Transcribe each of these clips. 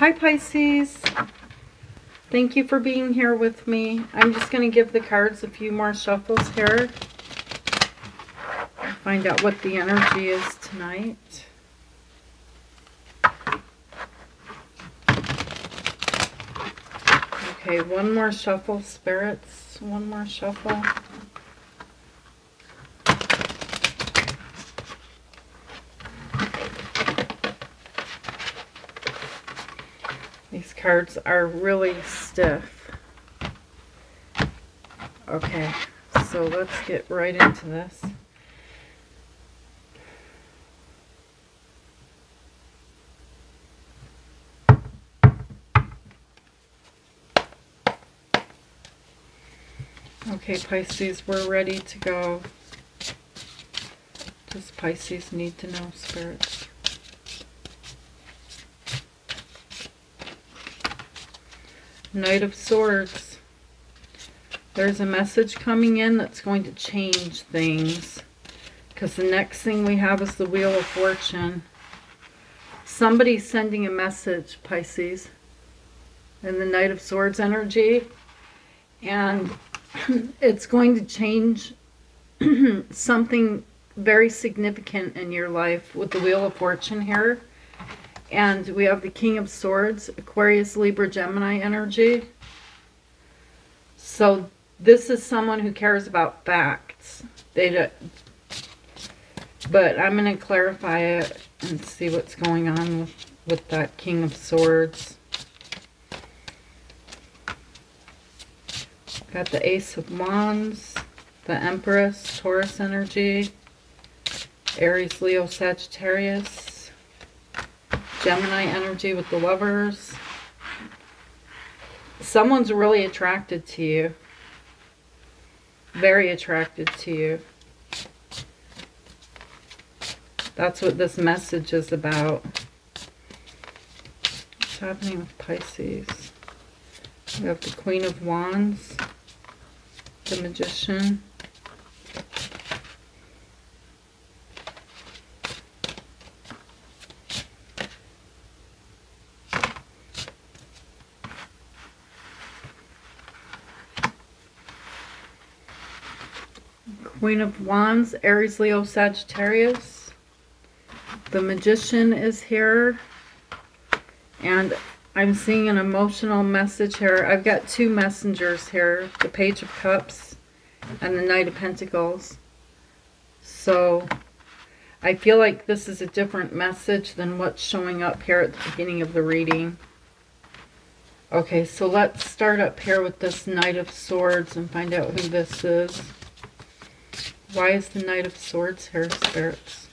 Hi Pisces. Thank you for being here with me. I'm just going to give the cards a few more shuffles here. Find out what the energy is tonight. Okay, one more shuffle, spirits. One more shuffle. These cards are really stiff. Okay, so let's get right into this. Okay, Pisces, we're ready to go. Does Pisces need to know, spirits? Knight of Swords. There's a message coming in that's going to change things. Because the next thing we have is the Wheel of Fortune. Somebody's sending a message, Pisces. In the Knight of Swords energy. And it's going to change something very significant in your life with the Wheel of Fortune here. And we have the King of Swords, Aquarius, Libra, Gemini energy. So this is someone who cares about facts. They don't, but I'm going to clarify it and see what's going on with, with that King of Swords. Got the Ace of Wands, the Empress, Taurus energy, Aries, Leo, Sagittarius, Gemini energy with the lovers. Someone's really attracted to you. Very attracted to you. That's what this message is about. What's happening with Pisces? We have the Queen of Wands, the Magician, Queen of Wands, Aries, Leo, Sagittarius. The Magician is here. And I'm seeing an emotional message here. I've got two messengers here. The Page of Cups and the Knight of Pentacles. So I feel like this is a different message than what's showing up here at the beginning of the reading. Okay, so let's start up here with this Knight of Swords and find out who this is. Why is the Knight of Swords here, spirits?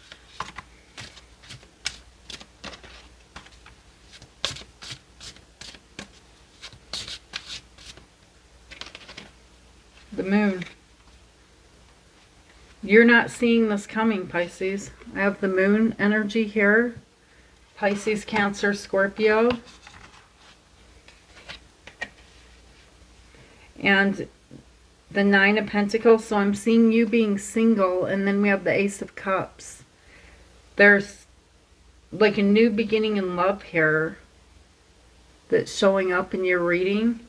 The moon. You're not seeing this coming, Pisces. I have the moon energy here. Pisces, Cancer, Scorpio. And the Nine of Pentacles. So I'm seeing you being single. And then we have the Ace of Cups. There's like a new beginning in love here that's showing up in your reading.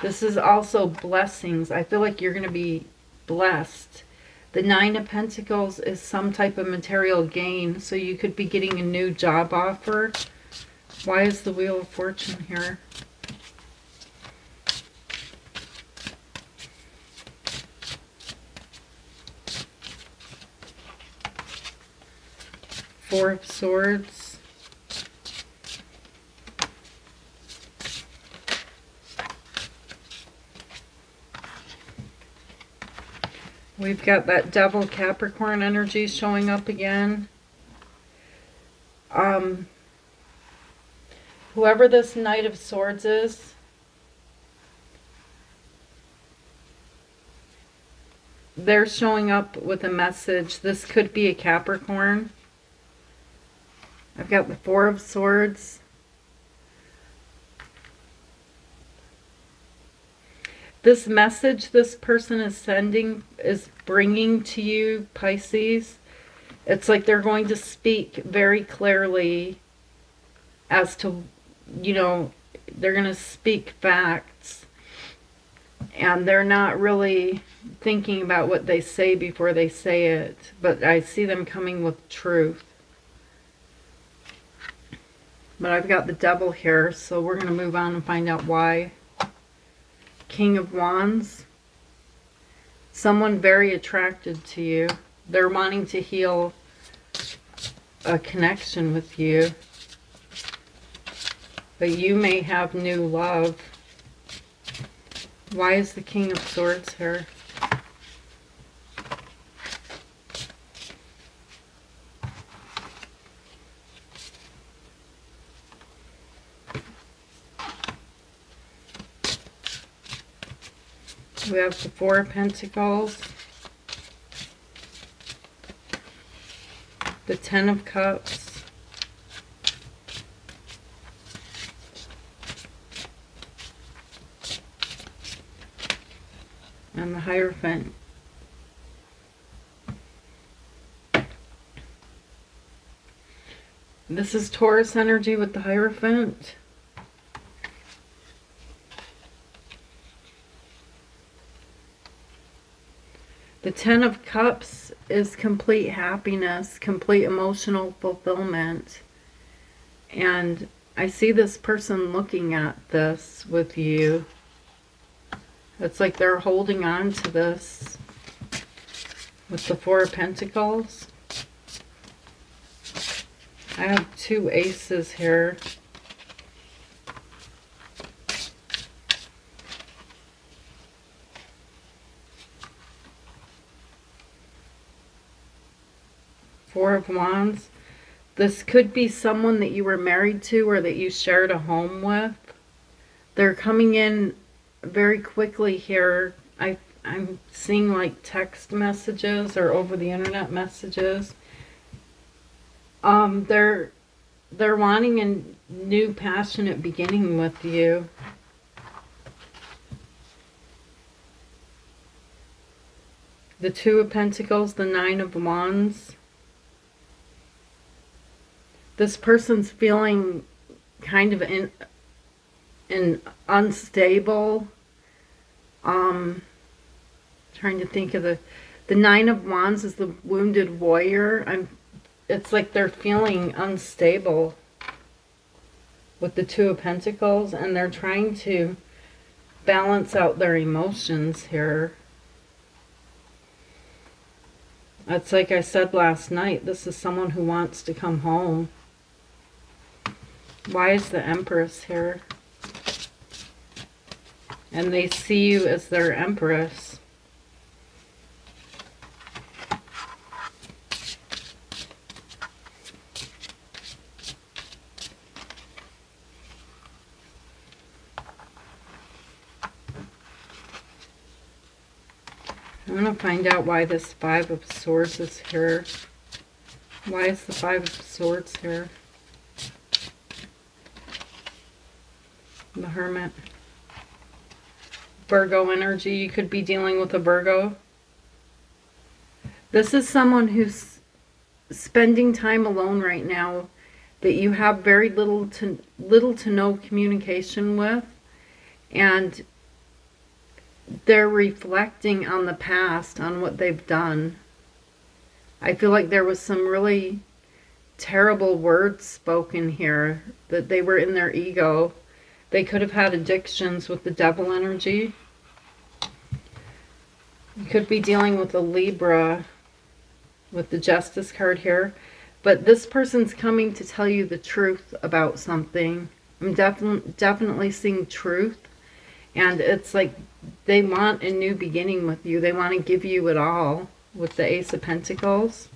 This is also blessings. I feel like you're going to be blessed. The Nine of Pentacles is some type of material gain. So you could be getting a new job offer. Why is the Wheel of Fortune here? Four of Swords. We've got that Devil Capricorn energy showing up again. Um, whoever this Knight of Swords is, they're showing up with a message. This could be a Capricorn. I've got the Four of Swords. This message this person is sending is bringing to you, Pisces. It's like they're going to speak very clearly as to you know, they're going to speak facts and they're not really thinking about what they say before they say it, but I see them coming with truth. But I've got the devil here, so we're going to move on and find out why. King of Wands. Someone very attracted to you. They're wanting to heal a connection with you. But you may have new love. Why is the King of Swords here? We have the Four of Pentacles. The Ten of Cups. And the Hierophant. This is Taurus energy with the Hierophant. The Ten of Cups is complete happiness, complete emotional fulfillment. And I see this person looking at this with you. It's like they're holding on to this with the Four of Pentacles. I have two aces here. Four of Wands. This could be someone that you were married to or that you shared a home with. They're coming in very quickly here. I, I'm seeing like text messages or over the internet messages. Um, they're they're wanting a new passionate beginning with you. The Two of Pentacles, the Nine of Wands this person's feeling kind of in, in unstable. Um, trying to think of the, the Nine of Wands is the wounded warrior. I'm, it's like they're feeling unstable with the Two of Pentacles and they're trying to balance out their emotions here. It's like I said last night, this is someone who wants to come home. Why is the Empress here? And they see you as their Empress. I'm going to find out why this Five of Swords is here. Why is the Five of Swords here? Hermit. Virgo energy. You could be dealing with a Virgo. This is someone who's spending time alone right now that you have very little to little to no communication with and they're reflecting on the past on what they've done I feel like there was some really terrible words spoken here that they were in their ego they could have had addictions with the devil energy. You could be dealing with a Libra with the Justice card here. But this person's coming to tell you the truth about something. I'm definitely definitely seeing truth. And it's like they want a new beginning with you. They want to give you it all with the Ace of Pentacles.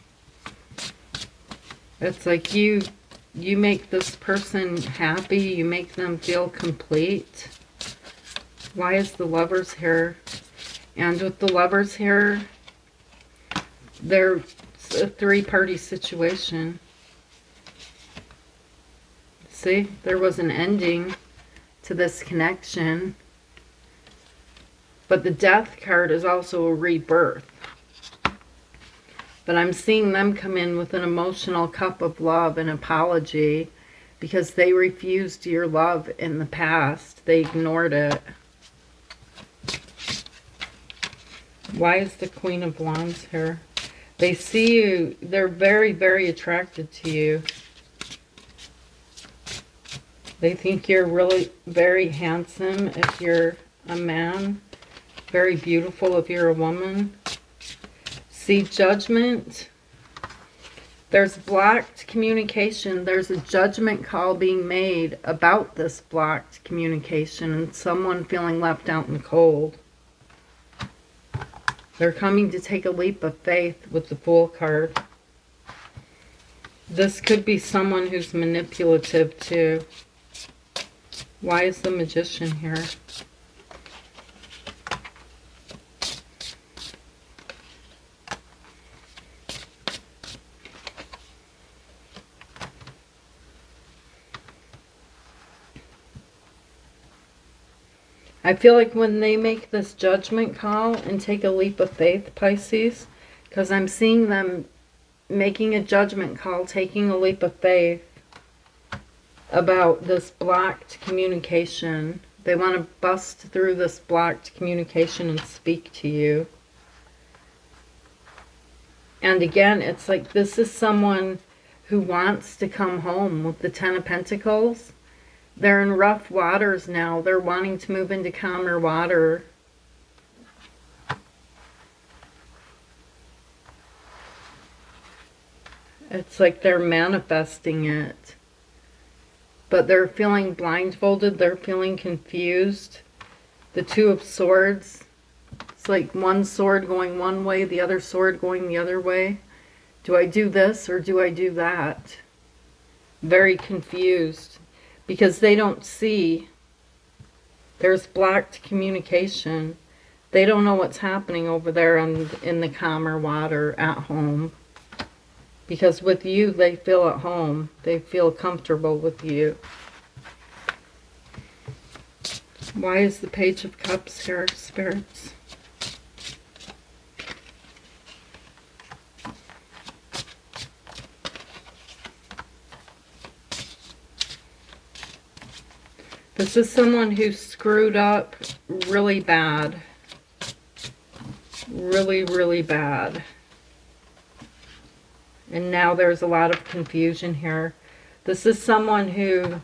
It's like you you make this person happy, you make them feel complete. Why is the lover's here? And with the lover's here, there's a three-party situation. See, there was an ending to this connection. But the death card is also a rebirth. But I'm seeing them come in with an emotional cup of love and apology. because they refused your love in the past. They ignored it. Why is the Queen of Wands here? They see you, they're very, very attracted to you. They think you're really very handsome if you're a man. Very beautiful if you're a woman. See judgment. There's blocked communication. There's a judgment call being made about this blocked communication and someone feeling left out in the cold. They're coming to take a leap of faith with the Fool card. This could be someone who's manipulative too. Why is the Magician here? I feel like when they make this judgment call and take a leap of faith, Pisces, because I'm seeing them making a judgment call, taking a leap of faith about this blocked communication. They want to bust through this blocked communication and speak to you. And again, it's like this is someone who wants to come home with the Ten of Pentacles they're in rough waters now. They're wanting to move into calmer water. It's like they're manifesting it. But they're feeling blindfolded. They're feeling confused. The Two of Swords. It's like one sword going one way, the other sword going the other way. Do I do this or do I do that? Very confused because they don't see there's blocked communication. They don't know what's happening over there in, in the calmer water at home. Because with you they feel at home. They feel comfortable with you. Why is the page of cups here spirits This is someone who screwed up really bad. Really, really bad. And now there's a lot of confusion here. This is someone who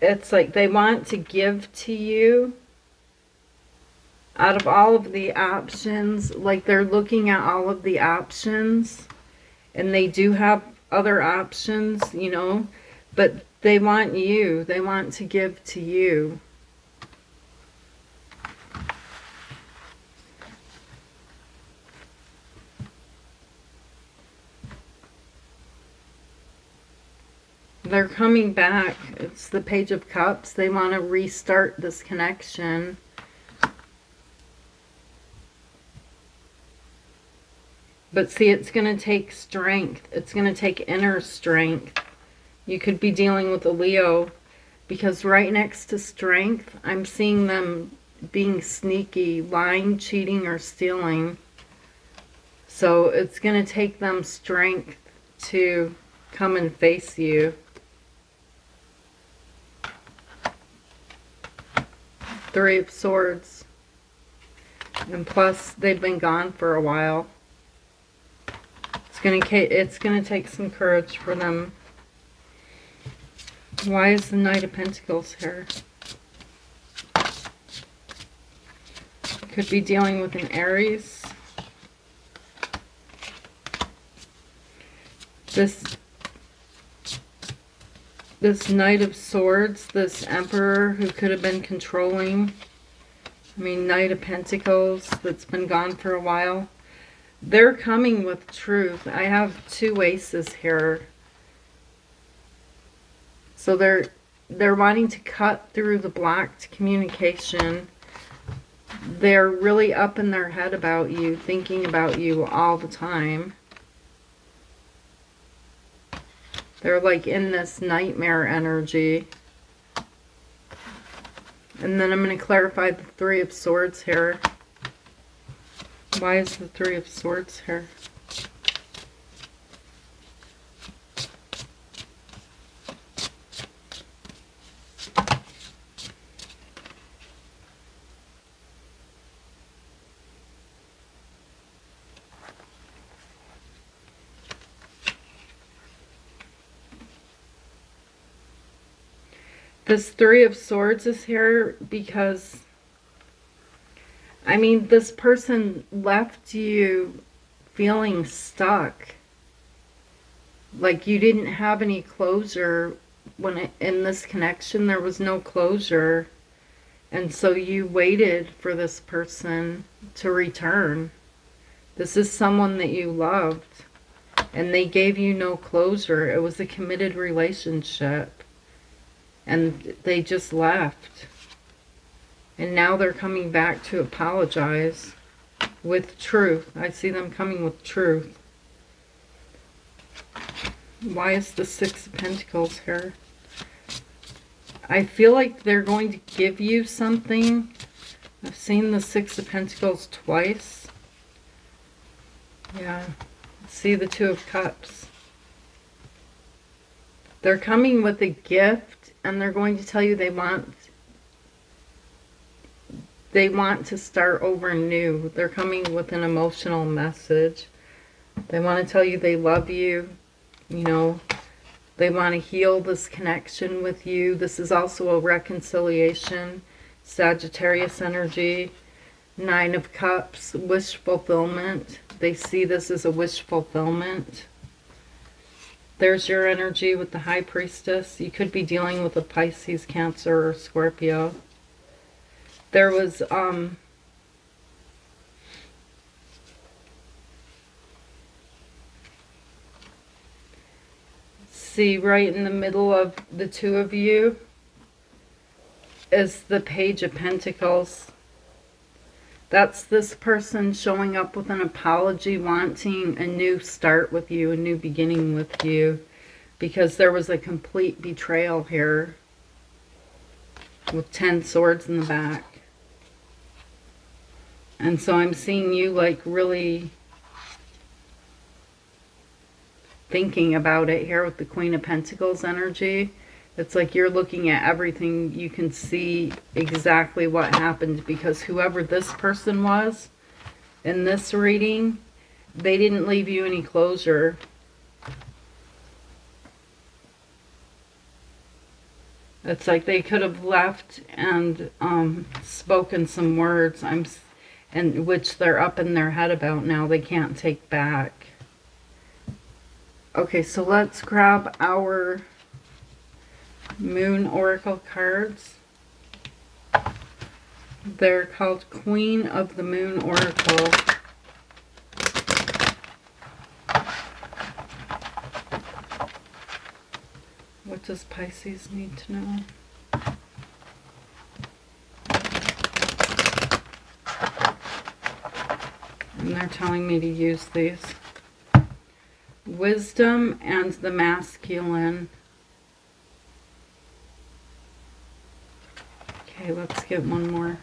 it's like they want to give to you out of all of the options like they're looking at all of the options and they do have other options, you know, but they want you. They want to give to you. They're coming back. It's the Page of Cups. They want to restart this connection. But see, it's going to take strength. It's going to take inner strength. You could be dealing with a Leo because right next to strength, I'm seeing them being sneaky, lying, cheating, or stealing. So it's going to take them strength to come and face you. Three of Swords. And plus, they've been gone for a while. It's gonna it's gonna take some courage for them. Why is the Knight of Pentacles here? Could be dealing with an Aries. This this Knight of Swords, this Emperor who could have been controlling. I mean, Knight of Pentacles that's been gone for a while. They're coming with truth. I have two aces here. So they're they're wanting to cut through the blocked communication. They're really up in their head about you, thinking about you all the time. They're like in this nightmare energy. And then I'm going to clarify the Three of Swords here. Why is the Three of Swords here? This Three of Swords is here because, I mean, this person left you feeling stuck. Like you didn't have any closure when it, in this connection, there was no closure. And so you waited for this person to return. This is someone that you loved. And they gave you no closure. It was a committed relationship and they just left. And now they're coming back to apologize with truth. I see them coming with truth. Why is the Six of Pentacles here? I feel like they're going to give you something. I've seen the Six of Pentacles twice. Yeah. See the Two of Cups. They're coming with a gift and they're going to tell you they want they want to start over new. They're coming with an emotional message. They want to tell you they love you. You know, they want to heal this connection with you. This is also a reconciliation. Sagittarius energy. Nine of Cups. Wish fulfillment. They see this as a wish fulfillment. There's your energy with the High Priestess. You could be dealing with a Pisces, Cancer, or Scorpio. There was, um, see right in the middle of the two of you is the Page of Pentacles. That's this person showing up with an apology, wanting a new start with you, a new beginning with you. Because there was a complete betrayal here. With 10 swords in the back. And so I'm seeing you like really thinking about it here with the Queen of Pentacles energy. It's like you're looking at everything. You can see exactly what happened because whoever this person was in this reading, they didn't leave you any closure. It's like they could have left and um, spoken some words, I'm, and which they're up in their head about now. They can't take back. Okay, so let's grab our Moon Oracle cards. They're called Queen of the Moon Oracle. What does Pisces need to know? They're telling me to use these. Wisdom and the masculine. Okay, let's get one more.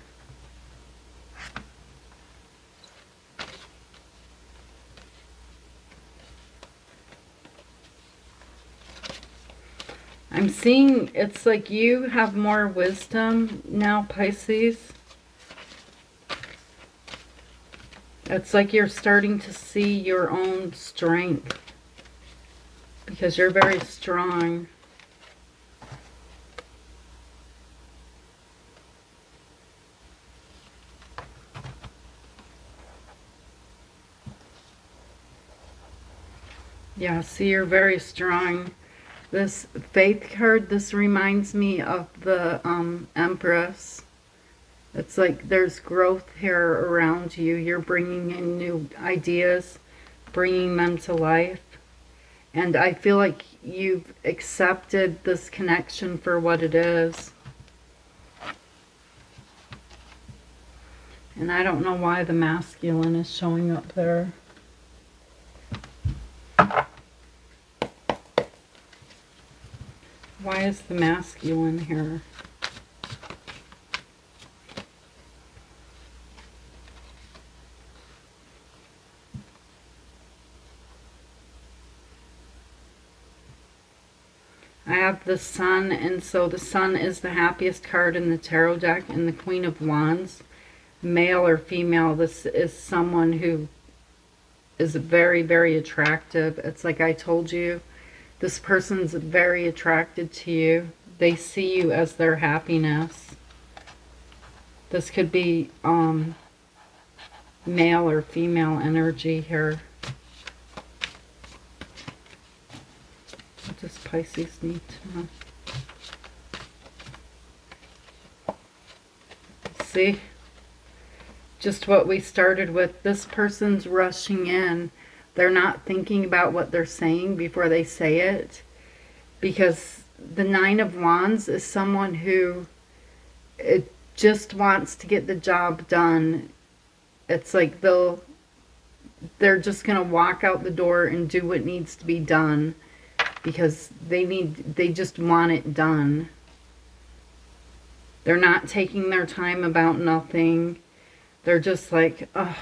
I'm seeing it's like you have more wisdom now, Pisces. It's like you're starting to see your own strength because you're very strong. Yeah, see, you're very strong. This faith card, this reminds me of the um, Empress. It's like there's growth here around you. You're bringing in new ideas, bringing them to life. And I feel like you've accepted this connection for what it is. And I don't know why the masculine is showing up there. Why is the masculine here? I have the sun, and so the sun is the happiest card in the tarot deck, and the Queen of Wands. Male or female, this is someone who is very, very attractive. It's like I told you, this person's very attracted to you. They see you as their happiness. This could be um, male or female energy here. What does Need to know? See? Just what we started with. This person's rushing in. They're not thinking about what they're saying before they say it. Because the Nine of Wands is someone who it just wants to get the job done. It's like they'll they're just going to walk out the door and do what needs to be done because they need they just want it done. They're not taking their time about nothing. They're just like, oh,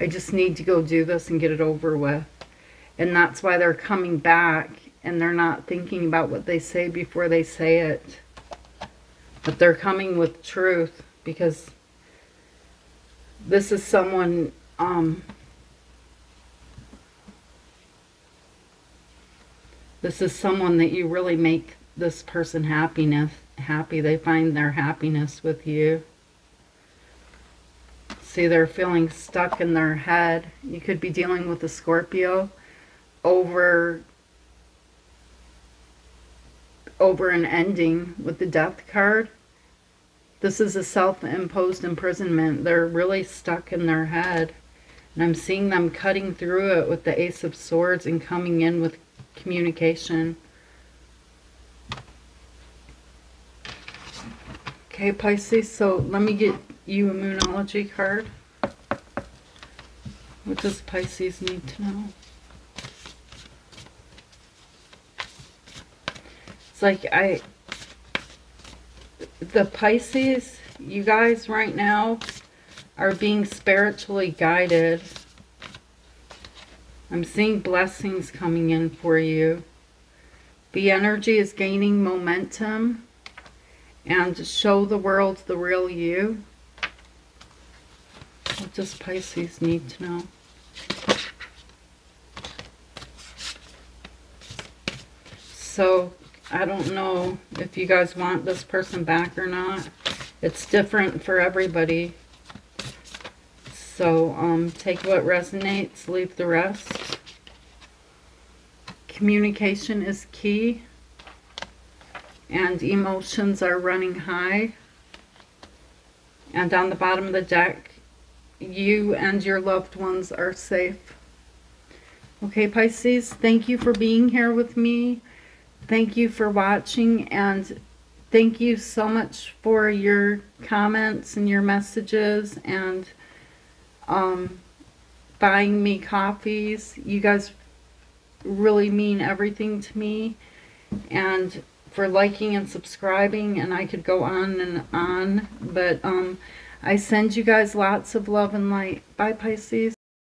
I just need to go do this and get it over with. And that's why they're coming back and they're not thinking about what they say before they say it. But they're coming with truth because this is someone um, this is someone that you really make this person happiness happy. They find their happiness with you. See, they're feeling stuck in their head. You could be dealing with a Scorpio over over an ending with the death card. This is a self-imposed imprisonment. They're really stuck in their head. And I'm seeing them cutting through it with the Ace of Swords and coming in with communication. Okay, Pisces, so let me get you a Moonology card. What does Pisces need to know? It's like I, the Pisces, you guys right now are being spiritually guided. I'm seeing blessings coming in for you. The energy is gaining momentum and show the world the real you. What does Pisces need to know? So, I don't know if you guys want this person back or not. It's different for everybody. So, um, take what resonates, leave the rest. Communication is key. And emotions are running high. And on the bottom of the deck, you and your loved ones are safe. Okay, Pisces, thank you for being here with me. Thank you for watching and thank you so much for your comments and your messages and um, buying me coffees. You guys really mean everything to me. And for liking and subscribing and I could go on and on. But um, I send you guys lots of love and light. Bye Pisces.